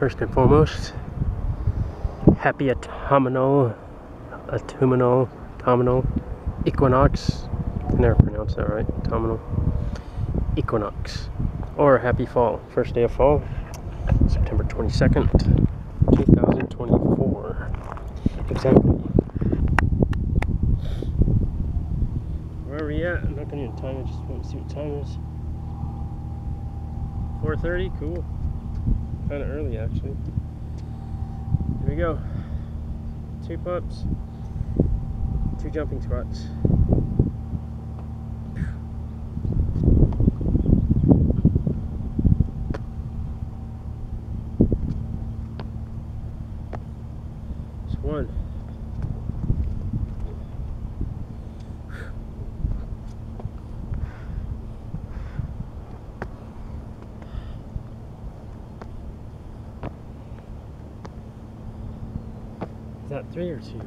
First and foremost, happy autumnal, autumnal, autumnal equinox. I never pronounce that right. Autumnal equinox. Or happy fall. First day of fall, September 22nd, 2024. Exactly. Where are we at? I'm not to even time it, just want to see what time it is. 4.30? Cool. Kind of early, actually. Here we go. Two pumps, two jumping squats. Just one. Is that three or two?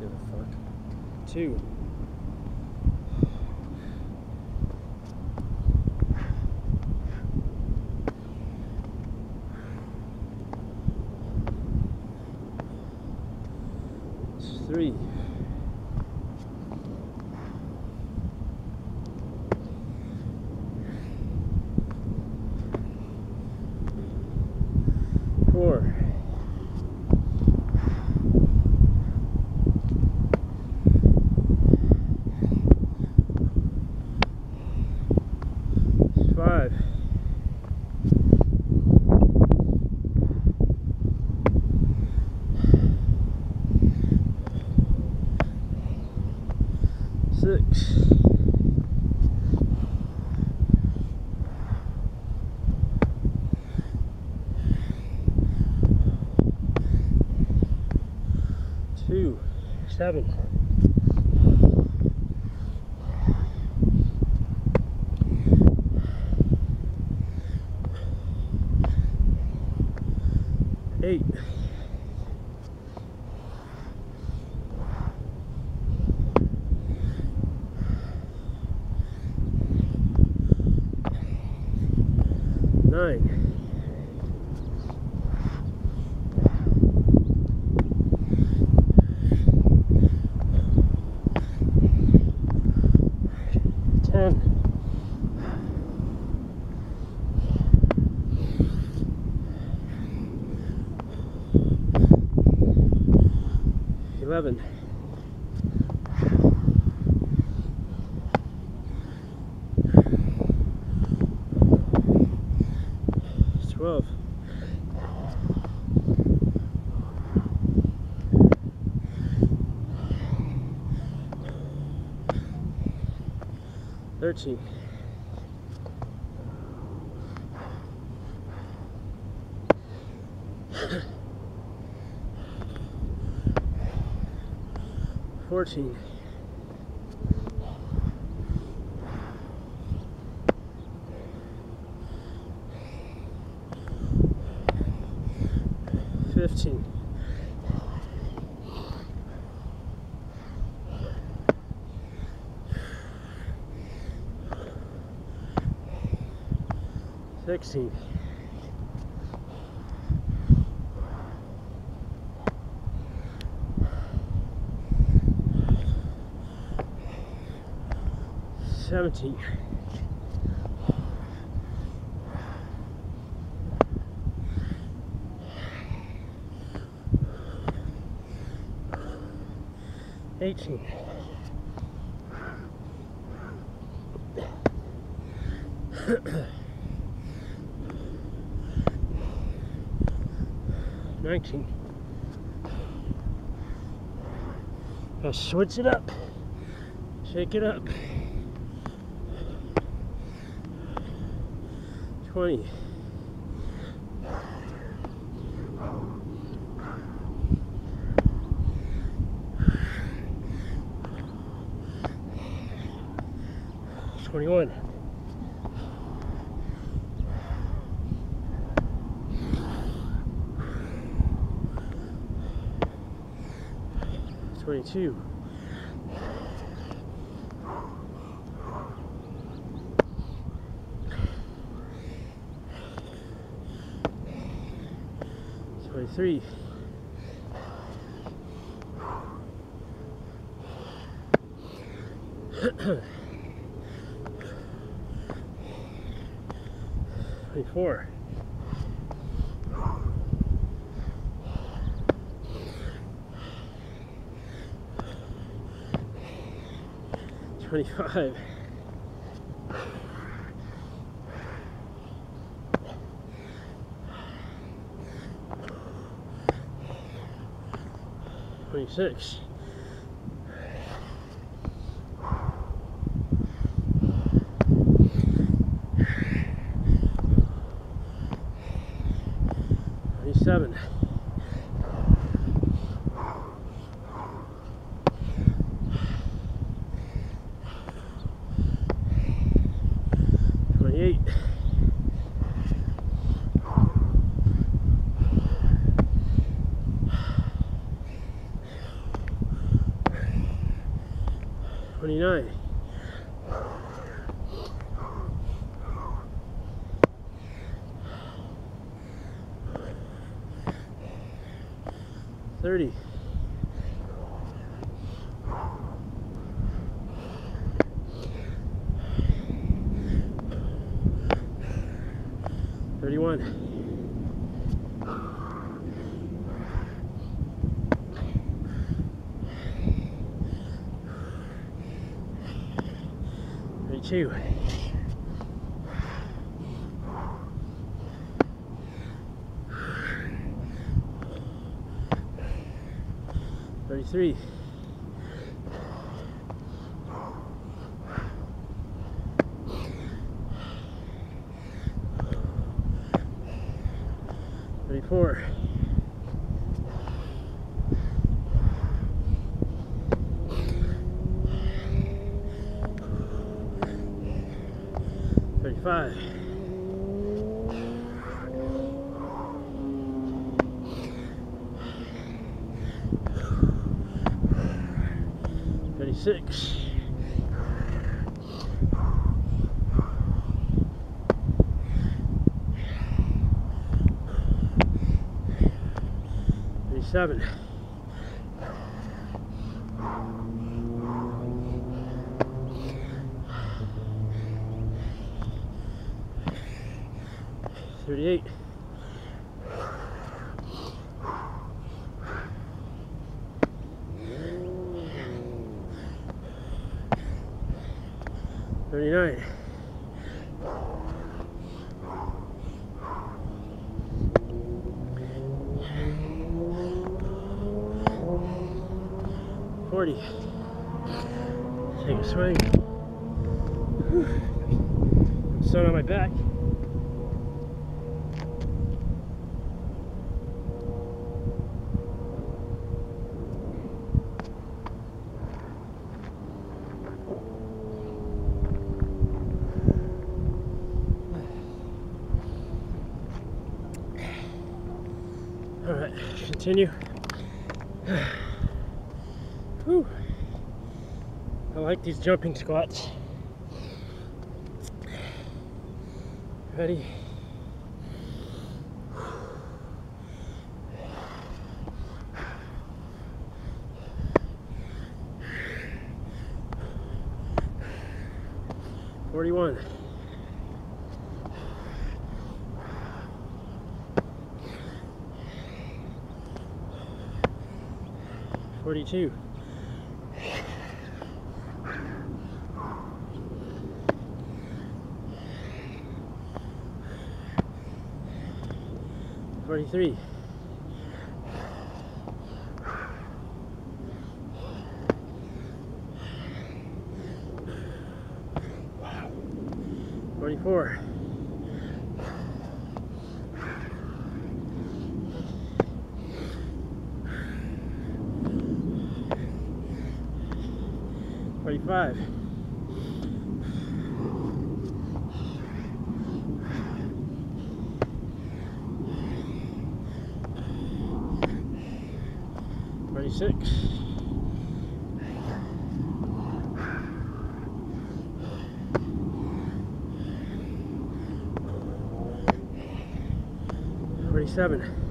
Give a fuck. Two. It's three. Four. Five. Six. Two. Seven. Eight. Twelve. Thirteen. Fourteen. Sixteen. Seventeen. Eighteen. Nineteen. Gotta switch it up. Shake it up. Twenty. Twenty-one. Twenty-two. Twenty-three. Twenty-four. Twenty-five. Twenty-six. 29. Thirty. Thirty-two. Thirty-three. 77. Thirty-eight. Thirty-nine. Forty. Take a swing. Sun on my back. All right, continue. Whew. I like these jumping squats. Ready? Forty-one. Forty-two. 23. Forty-six. Forty-seven.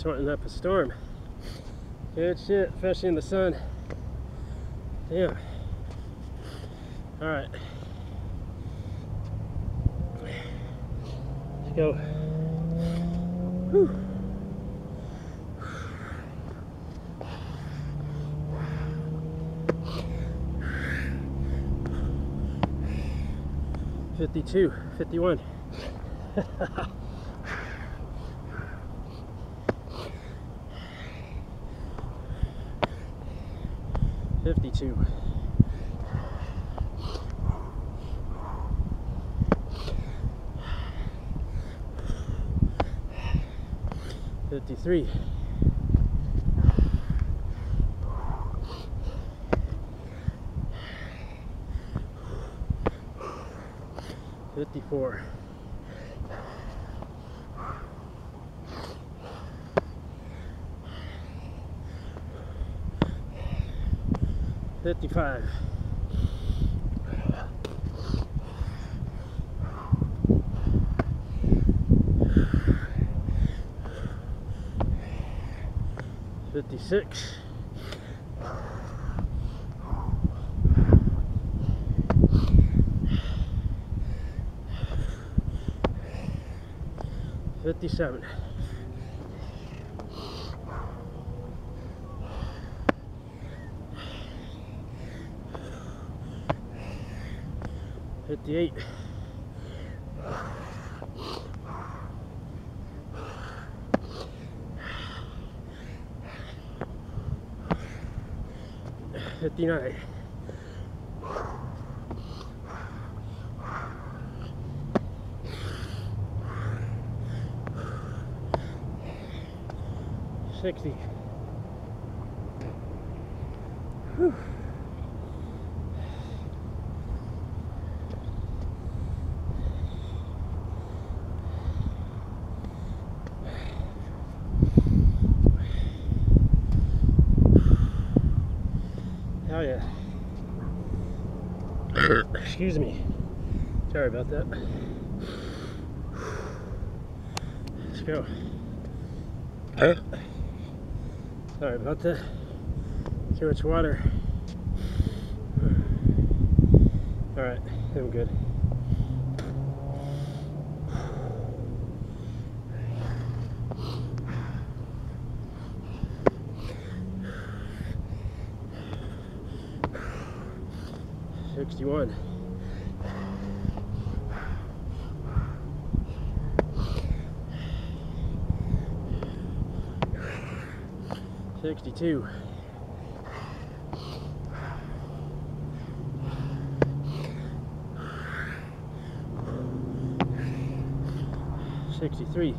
Sorting up a storm. Good shit, especially in the sun. Damn. Alright. Let's go. Whew. Fifty-two, fifty-one. Fifty-two. Fifty-three. Fifty-four. Fifty-five. Fifty-six. Fifty-seven. Fifty-eight. Fifty-nine. Sixty. Whew. Excuse me. Sorry about that. Let's go. Huh? Sorry about that. Too much water. Alright, I'm good. Sixty-one. Sixty-two. Sixty-three.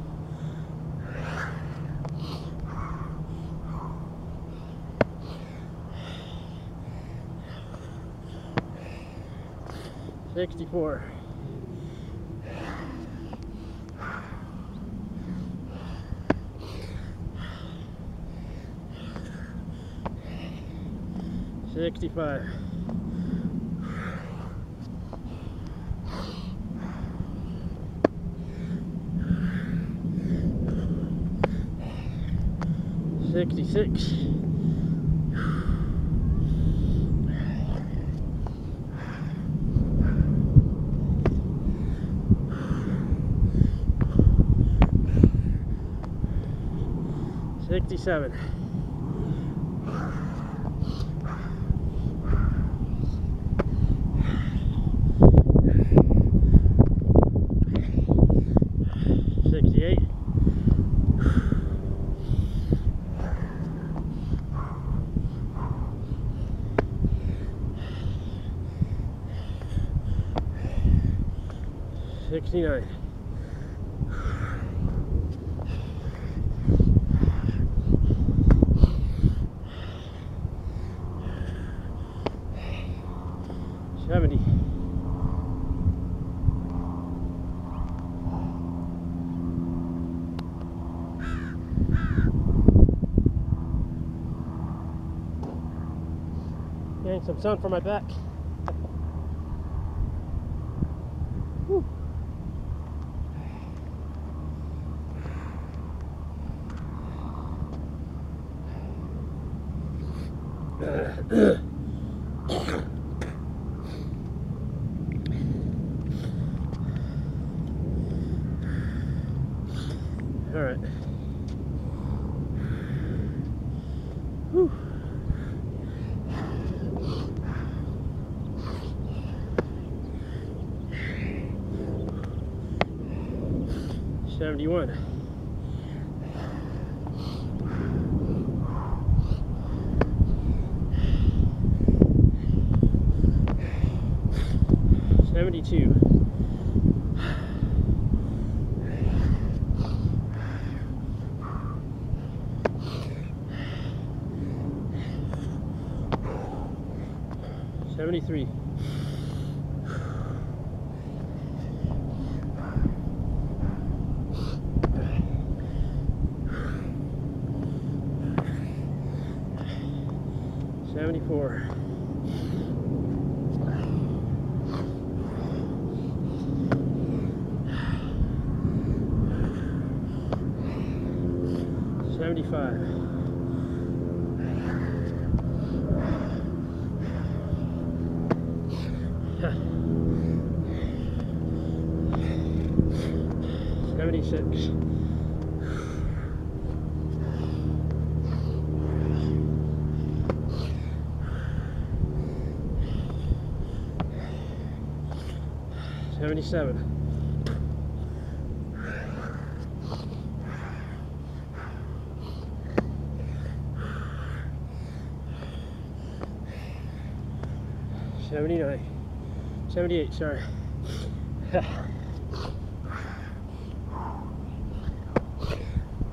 Sixty-four. Sixty-five. Sixty-six. Sixty-seven. Sixty-eight. 69. Seventy. Some sun for my back. Whew. 21. Seventy-two. Seventy-three. 77. 78 sorry.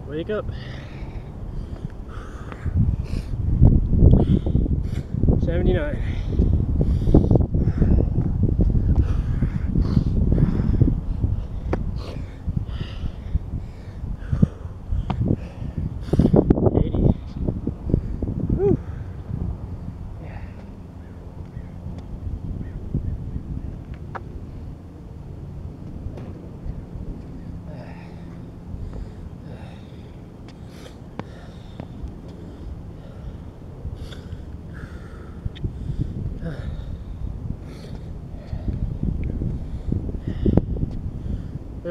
Wake up. 79.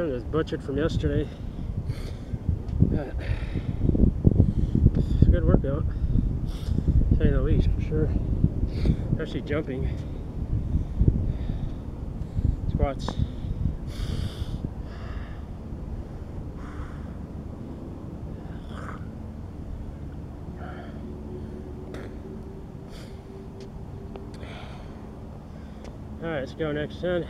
That was butchered from yesterday. Uh, It's a good workout, say the least, for sure. Especially jumping. Squats. Alright, let's go next son.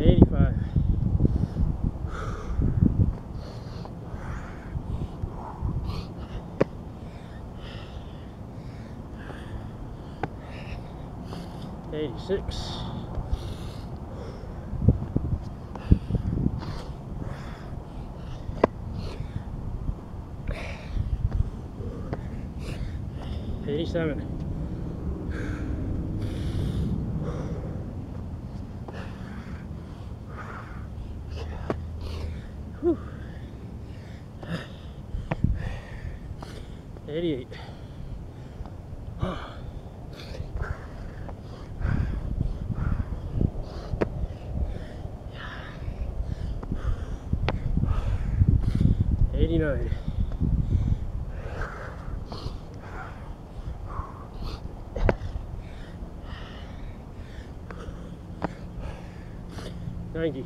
Eighty-five. Eighty-six. Eighty-seven. Whew. 90.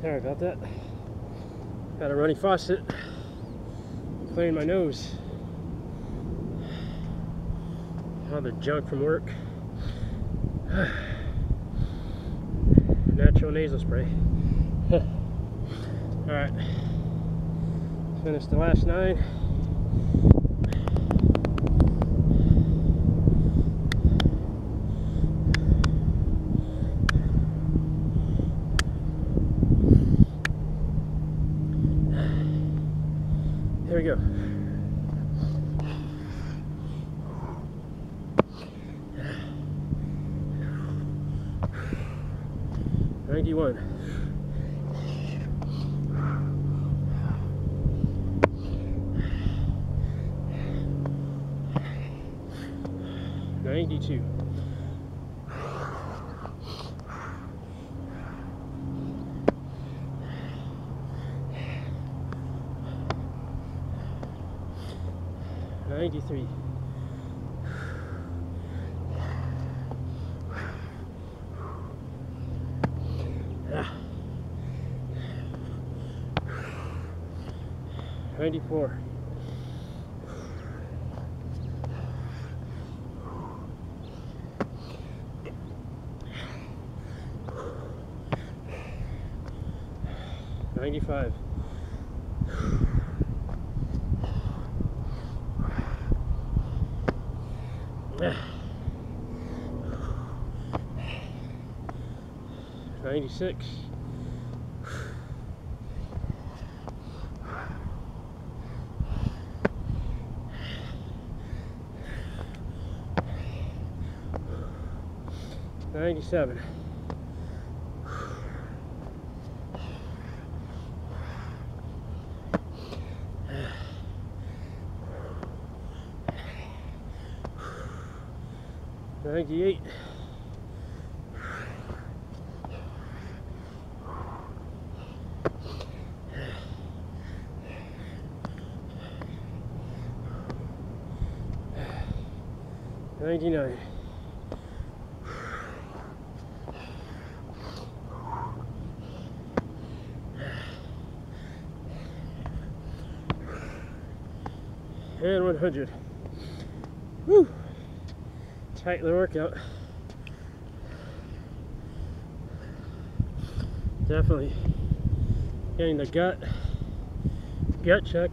Sorry about that. Got a runny faucet. Clearing my nose. All the junk from work. Natural nasal spray. Alright. Finished the last nine. There we go. Ninety-one. Ninety-two. Ninety-three. 94. Ninety-five. Ninety-six. Ninety-seven. Ninety-eight. Ninety-nine. And 100. Woo! Tight little workout. Definitely getting the gut, gut check.